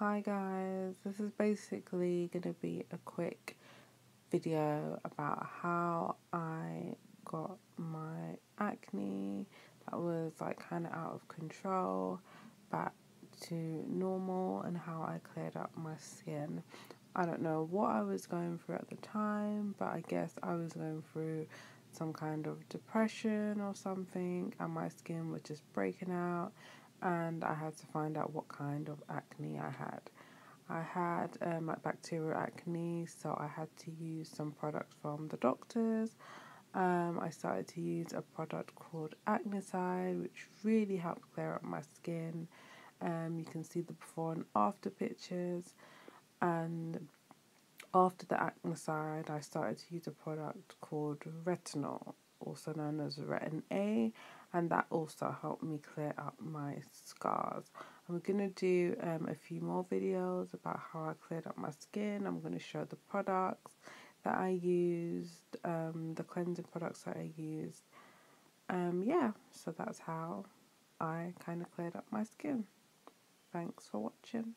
Hi guys, this is basically going to be a quick video about how I got my acne that was like kind of out of control back to normal and how I cleared up my skin. I don't know what I was going through at the time, but I guess I was going through some kind of depression or something, and my skin was just breaking out and I had to find out what kind of acne I had. I had um, like bacterial acne, so I had to use some products from the doctors. Um, I started to use a product called Acnecide, which really helped clear up my skin. Um, you can see the before and after pictures. And after the Acnecide, I started to use a product called Retinol, also known as Retin A, and that also helped me clear up my scars. I'm to do um, a few more videos about how I cleared up my skin. I'm to show the products that I used, um, the cleansing products that I used. Um, yeah, so that's how I kind of cleared up my skin. Thanks for watching.